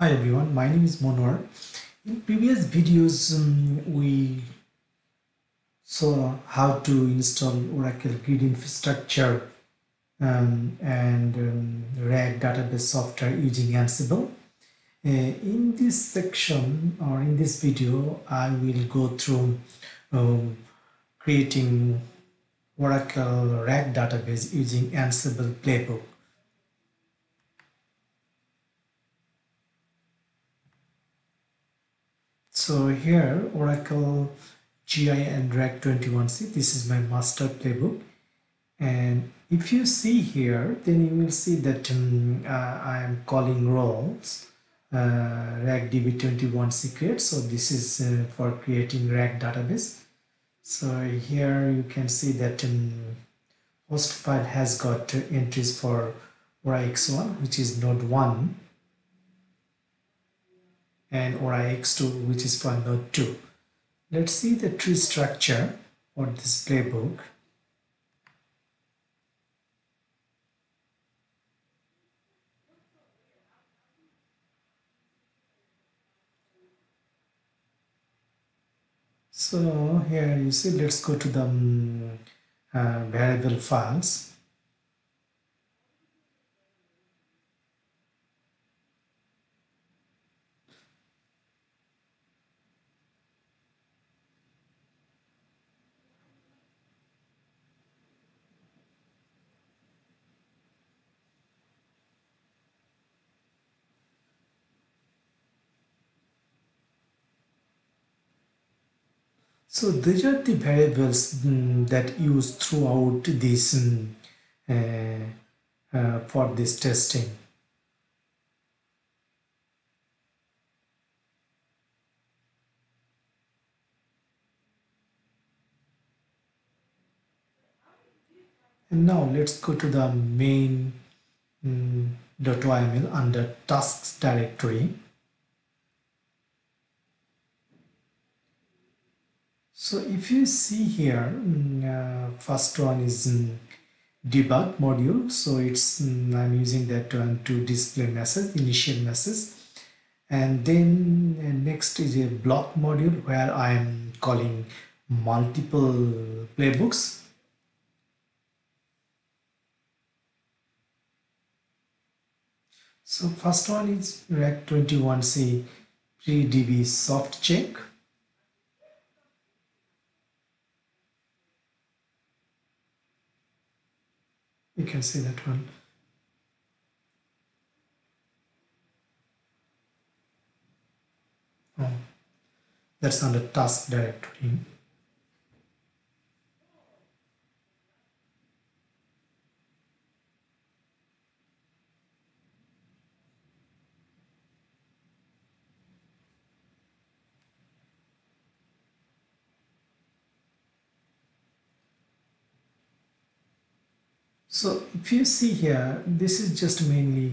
Hi everyone, my name is Monwar. In previous videos, um, we saw how to install Oracle Grid Infrastructure um, and um, RAC database software using Ansible. Uh, in this section or in this video, I will go through um, creating Oracle RAC database using Ansible Playbook. So here Oracle GI and RAC 21C, this is my master playbook. And if you see here, then you will see that um, uh, I am calling roles uh, RAC DB21 create. So this is uh, for creating RAC database. So here you can see that um, host file has got entries for ORAX1, which is node 1 and ORAX2 which is for node 2. Let's see the tree structure or this playbook. So here you see let's go to the um, uh, variable files So these are the variables um, that use throughout this um, uh, uh, for this testing. And now let's go to the main um, .yml under tasks directory. So if you see here, mm, uh, first one is um, debug module. So it's um, I'm using that one to display message, initial message. And then uh, next is a block module where I'm calling multiple playbooks. So first one is RAC21C pre-DB soft check. You can see that one. Oh, that's under task directory So if you see here, this is just mainly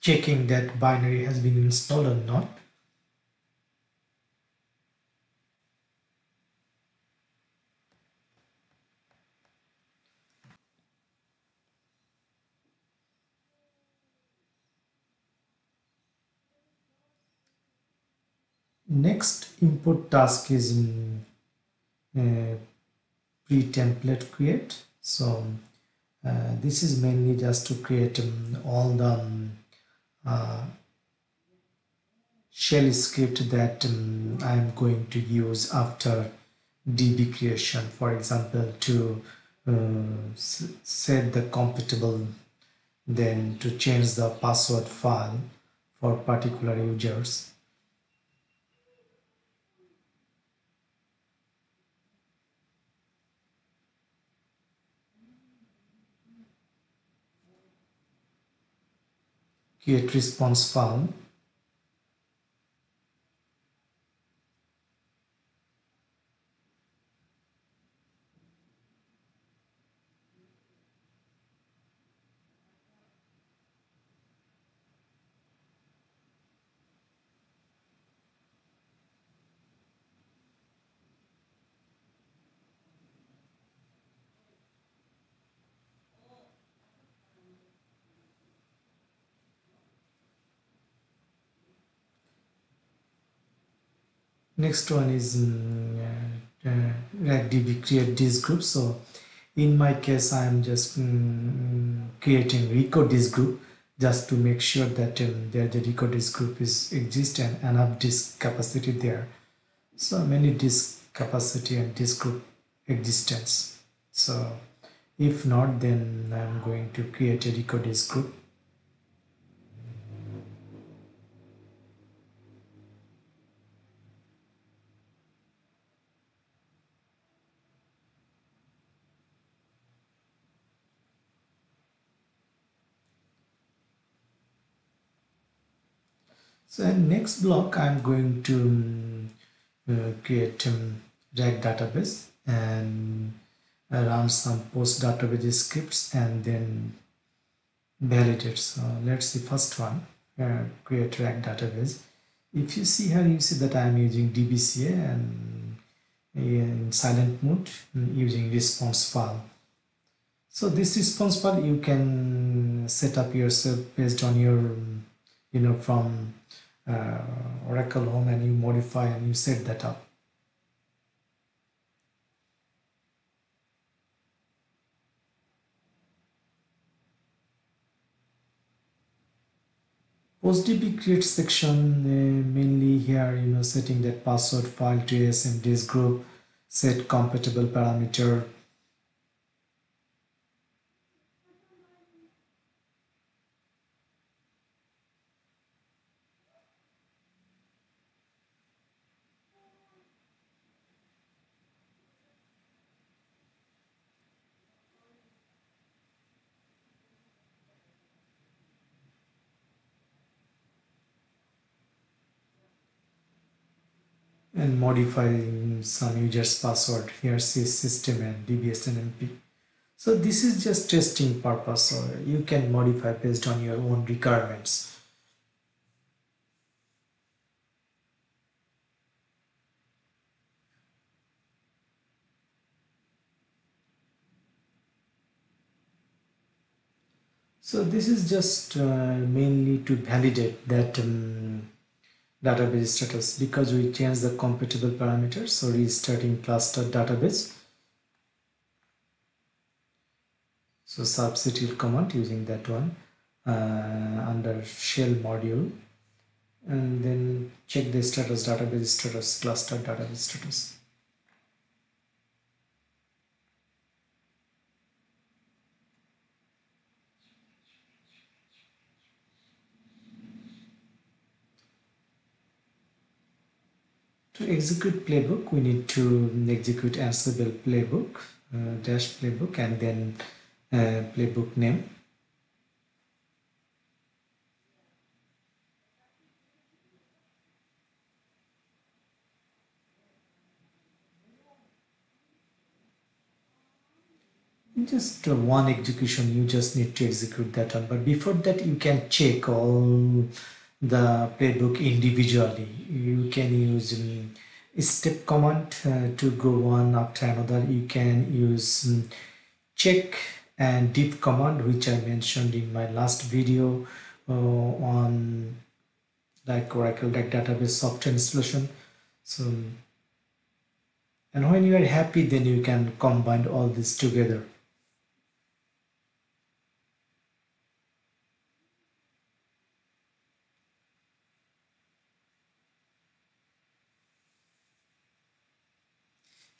checking that binary has been installed or not. Next input task is in uh, pre-template create. So uh, this is mainly just to create um, all the um, uh, shell script that um, I'm going to use after DB creation. For example, to uh, set the compatible, then to change the password file for particular users. Get response file next one is um, uh, uh, create disk group. So in my case I am just um, creating RECO disk group just to make sure that um, there the RECO disk group is exist and enough disk capacity there. So many disk capacity and disk group existence. So if not then I'm going to create a RECO disk group So in next block, I'm going to um, uh, create um, RAC database and run some post database scripts and then validate. So let's see first one, uh, create RAC database. If you see here, you see that I'm using DBCA and in silent mode mm, using response file. So this response file you can set up yourself based on your, you know, from uh, Oracle Home and you modify and you set that up. PostDB create section uh, mainly here you know setting that password file to ASM disk group set compatible parameter and modifying some user's password here says system and dbs and mp so this is just testing purpose so you can modify based on your own requirements. So this is just uh, mainly to validate that um, database status because we change the compatible parameters. So restarting cluster database. So substitute command using that one uh, under shell module. And then check the status database status cluster database status To execute playbook, we need to execute Ansible playbook, uh, dash playbook, and then uh, playbook name. just uh, one execution you just need to execute that one but before that you can check all the playbook individually. You can use um, step command uh, to go one after another. You can use um, check and diff command which I mentioned in my last video uh, on like Oracle like database software installation. So and when you are happy then you can combine all this together.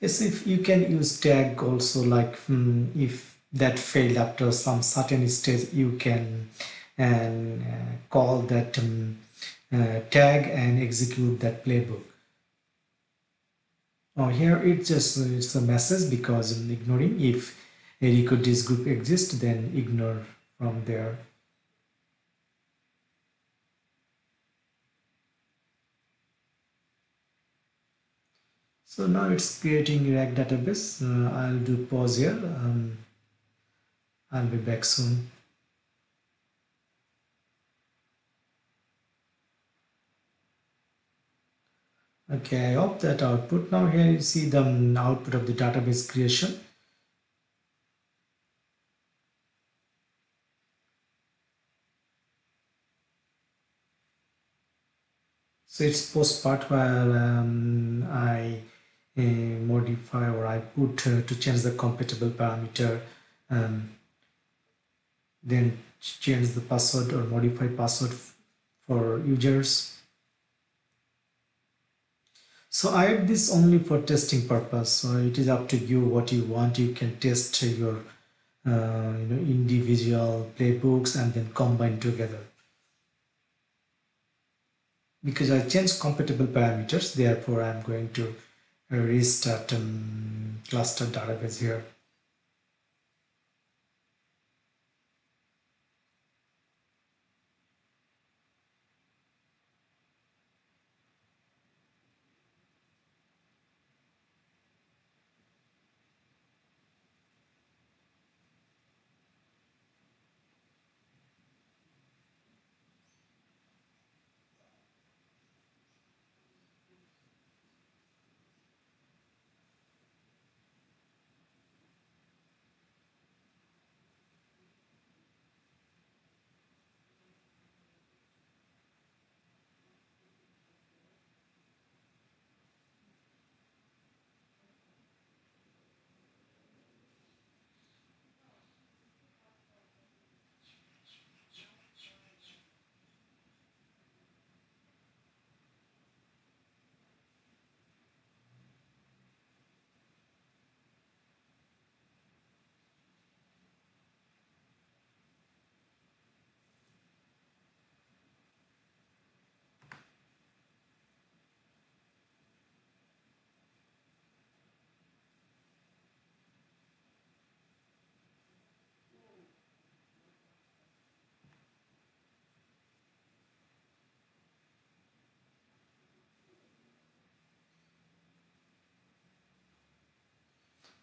Yes, if you can use tag also like um, if that failed after some certain stage you can and uh, call that um, uh, tag and execute that playbook. Oh, here it just it's a message because I'm ignoring if a disk group exists then ignore from there So now it's creating RAC database. Uh, I'll do pause here. Um, I'll be back soon. Okay, I hope that output. Now here you see the output of the database creation. so it's post part where um, I modify or I put uh, to change the compatible parameter um, then change the password or modify password for users. So I have this only for testing purpose. So it is up to you what you want. You can test your uh, you know individual playbooks and then combine together. Because I changed compatible parameters therefore I'm going to restart um, cluster database here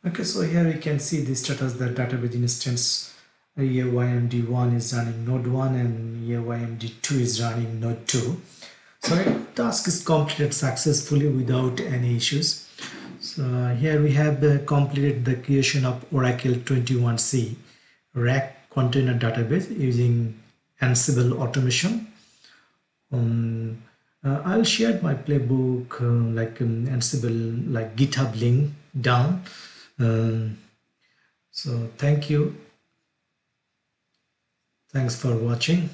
Okay, so here we can see the status that database instance uh, here YMD1 is running node 1 and here YMD2 is running node 2. So task is completed successfully without any issues. So here we have uh, completed the creation of Oracle 21C RAC container database using Ansible automation. Um, uh, I'll share my playbook uh, like um, Ansible like GitHub link down um, so thank you. Thanks for watching